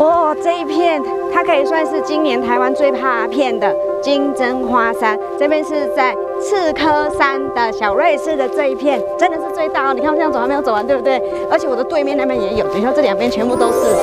哇，这一片它可以算是今年台湾最怕片的金针花山。这边是在刺科山的小瑞士的这一片，真的是最大哦。你看我这样走还没有走完，对不对？而且我的对面那边也有，等一下这两边全部都是。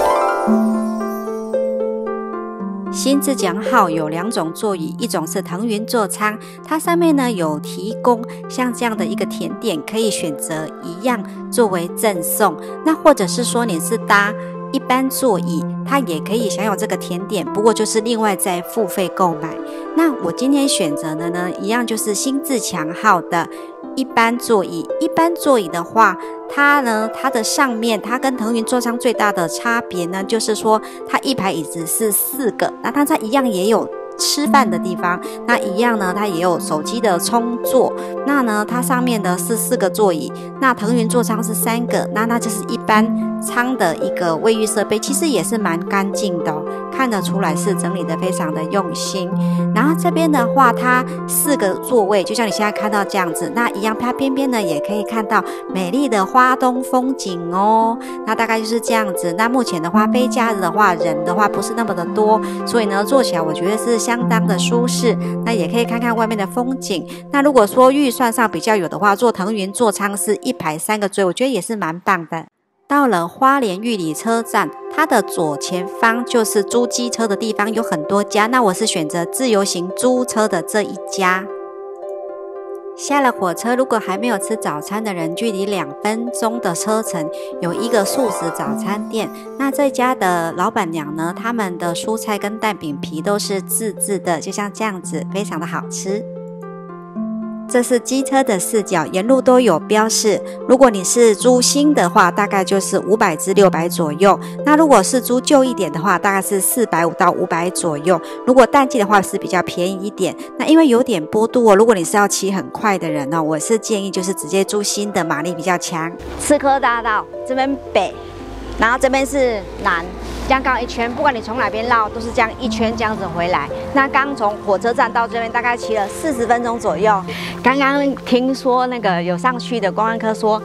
新自强号有两种座椅，一种是腾云座舱，它上面呢有提供像这样的一个甜点，可以选择一样作为赠送。那或者是说你是搭一般座椅，它也可以享有这个甜点，不过就是另外再付费购买。那我今天选择的呢，一样就是新自强号的。一般座椅，一般座椅的话，它呢，它的上面，它跟腾云座舱最大的差别呢，就是说它一排椅子是四个，那它它一样也有。吃饭的地方，那一样呢，它也有手机的充座。那呢，它上面的是四个座椅，那腾云座舱是三个，那那就是一般舱的一个卫浴设备，其实也是蛮干净的，看得出来是整理的非常的用心。然后这边的话，它四个座位，就像你现在看到这样子，那一样，它边边呢也可以看到美丽的花东风景哦。那大概就是这样子。那目前的话，非假日的话，人的话不是那么的多，所以呢，坐起来我觉得是。相当的舒适，那也可以看看外面的风景。那如果说预算上比较有的话，坐腾云座舱是一排三个座，我觉得也是蛮棒的。到了花莲玉里车站，它的左前方就是租机车的地方，有很多家。那我是选择自由行租车的这一家。下了火车，如果还没有吃早餐的人，距离两分钟的车程有一个素食早餐店。那这家的老板娘呢，他们的蔬菜跟蛋饼皮都是自制的，就像这样子，非常的好吃。这是机车的视角，沿路都有标示。如果你是租新的话，大概就是五百至六百左右；那如果是租旧一点的话，大概是四百五到五百左右。如果淡季的话是比较便宜一点。那因为有点坡度哦，如果你是要骑很快的人呢，我是建议就是直接租新的，马力比较强。刺科大道这边北，然后这边是南。这样刚一圈，不管你从哪边绕，都是这样一圈这样子回来。那刚从火车站到这边，大概骑了四十分钟左右。刚刚听说那个有上去的观光客说，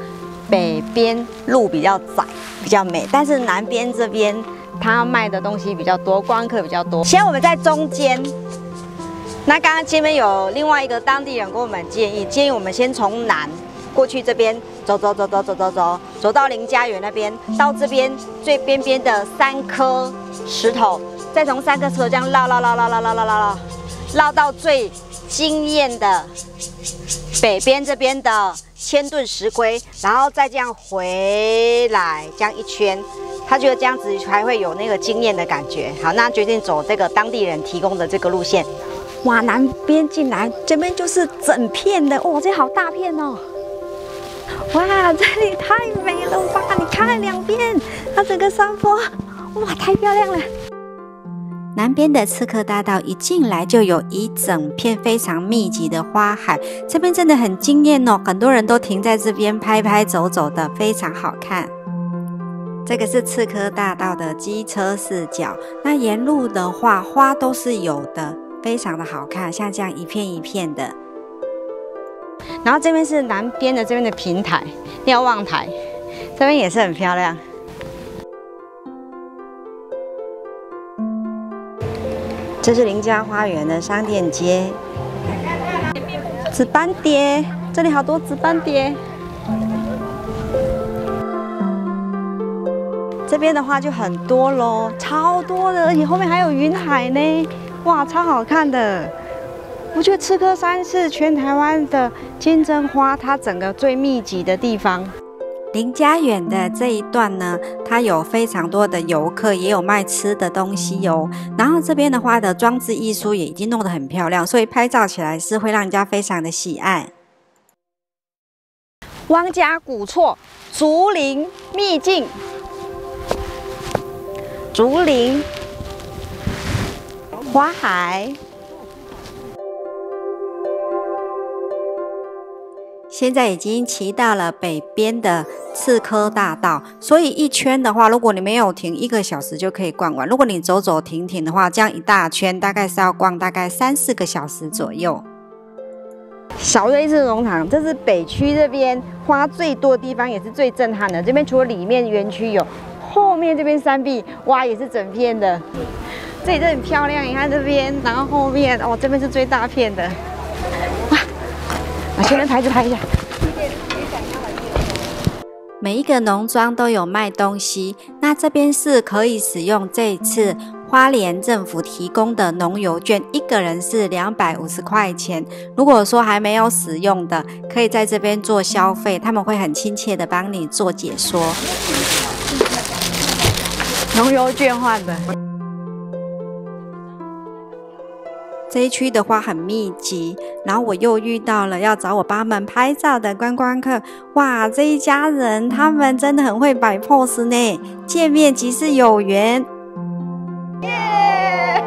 北边路比较窄，比较美，但是南边这边他卖的东西比较多，观光客比较多。现在我们在中间。那刚刚前面有另外一个当地人给我们建议，建议我们先从南。过去这边走走走走走走走，走到林家园那边，到这边最边边的三颗石头，再从三颗石头这样绕绕绕绕绕绕绕绕，绕到最惊艳的北边这边的千吨石龟，然后再这样回来，这样一圈，他觉得这样子才会有那个惊艳的感觉。好，那决定走这个当地人提供的这个路线。往，南边进来，这边就是整片的，哇，这好大片哦。哇，这里太美了吧！你看两边，它整个山坡，哇，太漂亮了。南边的刺客大道一进来就有一整片非常密集的花海，这边真的很惊艳哦，很多人都停在这边拍拍走走的，非常好看。这个是刺客大道的机车视角，那沿路的话花都是有的，非常的好看，像这样一片一片的。然后这边是南边的这边的平台瞭望台，这边也是很漂亮。这是林家花园的商店街，紫斑蝶，这里好多紫斑蝶。这边的话就很多喽，超多的，而且后面还有云海呢，哇，超好看的。我觉得赤科山是全台湾的金针花，它整个最密集的地方。林家园的这一段呢，它有非常多的游客，也有卖吃的东西哟。然后这边的话的装置艺术也已经弄得很漂亮，所以拍照起来是会让人家非常的喜爱。汪家古厝竹林秘境，竹林花海。现在已经骑到了北边的刺科大道，所以一圈的话，如果你没有停一个小时就可以逛完。如果你走走停停的话，这样一大圈大概是要逛大概三四个小时左右。小瑞士农场，这是北区这边花最多的地方，也是最震撼的。这边除了里面园区有后面这边山壁，哇，也是整片的。这里都很漂亮，你看这边，然后后面，哦，这边是最大片的。哇，把前面牌子拍一下。每一个农庄都有卖东西，那这边是可以使用这次花莲政府提供的农油券，一个人是两百五十块钱。如果说还没有使用的，可以在这边做消费，他们会很亲切的帮你做解说。农油券换的。这一区的话很密集，然后我又遇到了要找我帮忙拍照的观光客。哇，这一家人他们真的很会摆 pose 呢，见面即是有缘。耶！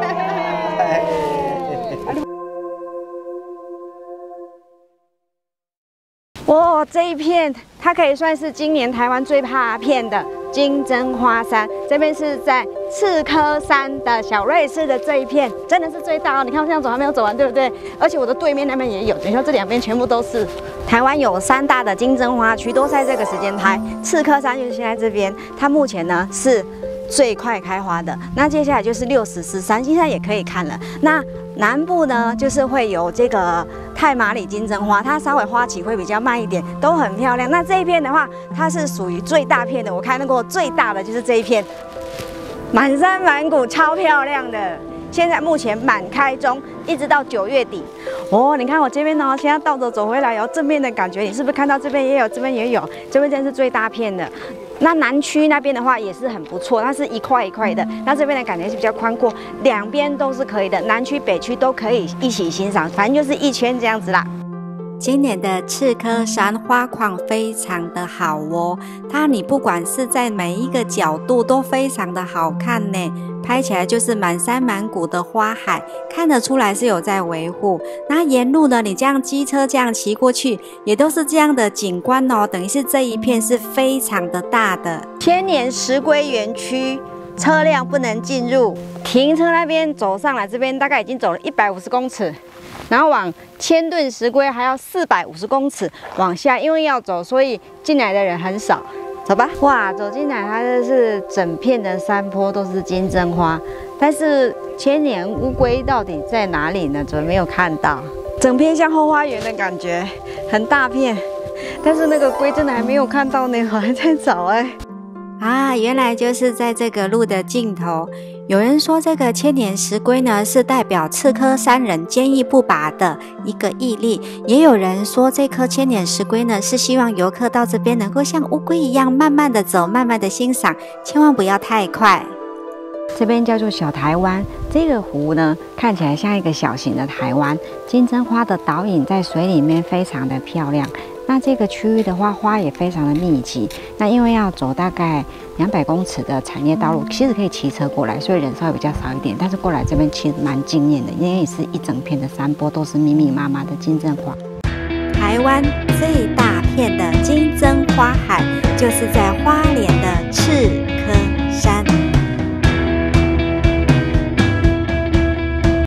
哇，这一片它可以算是今年台湾最怕片的。金针花山这边是在刺科山的小瑞士的这一片，真的是最大哦！你看我这样走还没有走完，对不对？而且我的对面那边也有，等一下这两边全部都是。台湾有三大的金针花区，都在这个时间拍。刺科山就是现在这边，它目前呢是。最快开花的，那接下来就是六十四山，现在也可以看了。那南部呢，就是会有这个太马里金针花，它稍微花期会比较慢一点，都很漂亮。那这一片的话，它是属于最大片的，我看到过最大的就是这一片，满山满谷超漂亮的。现在目前满开中，一直到九月底。哦，你看我这边呢，现在倒着走回来，有正面的感觉，你是不是看到这边也有，这边也有，这边真是最大片的。那南区那边的话也是很不错，它是一块一块的。那这边的感觉是比较宽阔，两边都是可以的，南区北区都可以一起欣赏，反正就是一圈这样子啦。今年的赤科山花况非常的好哦，它你不管是在每一个角度都非常的好看呢，拍起来就是满山满谷的花海，看得出来是有在维护。那沿路呢，你这样机车这样骑过去，也都是这样的景观哦，等于是这一片是非常的大的千年石龟园区，车辆不能进入，停车那边走上来，这边大概已经走了一百五十公尺。然后往千吨石龟还要四百五十公尺往下，因为要走，所以进来的人很少。走吧，哇，走进来，它这是整片的山坡都是金针花，但是千年乌龟到底在哪里呢？怎么没有看到？整片像后花园的感觉，很大片，但是那个龟真的还没有看到呢，我还在找哎。啊，原来就是在这个路的尽头。有人说，这个千年石龟呢，是代表刺客三人坚毅不拔的一个毅力；也有人说，这颗千年石龟呢，是希望游客到这边能够像乌龟一样，慢慢的走，慢慢的欣赏，千万不要太快。这边叫做小台湾，这个湖呢，看起来像一个小型的台湾，金针花的倒影在水里面非常的漂亮。那这个区域的话，花也非常的密集。那因为要走大概两百公尺的产业道路，其实可以骑车过来，所以人稍微比较少一点。但是过来这边其实蛮惊艳的，因为是一整片的山坡都是密密麻麻的金针花。台湾最大片的金针花海，就是在花莲。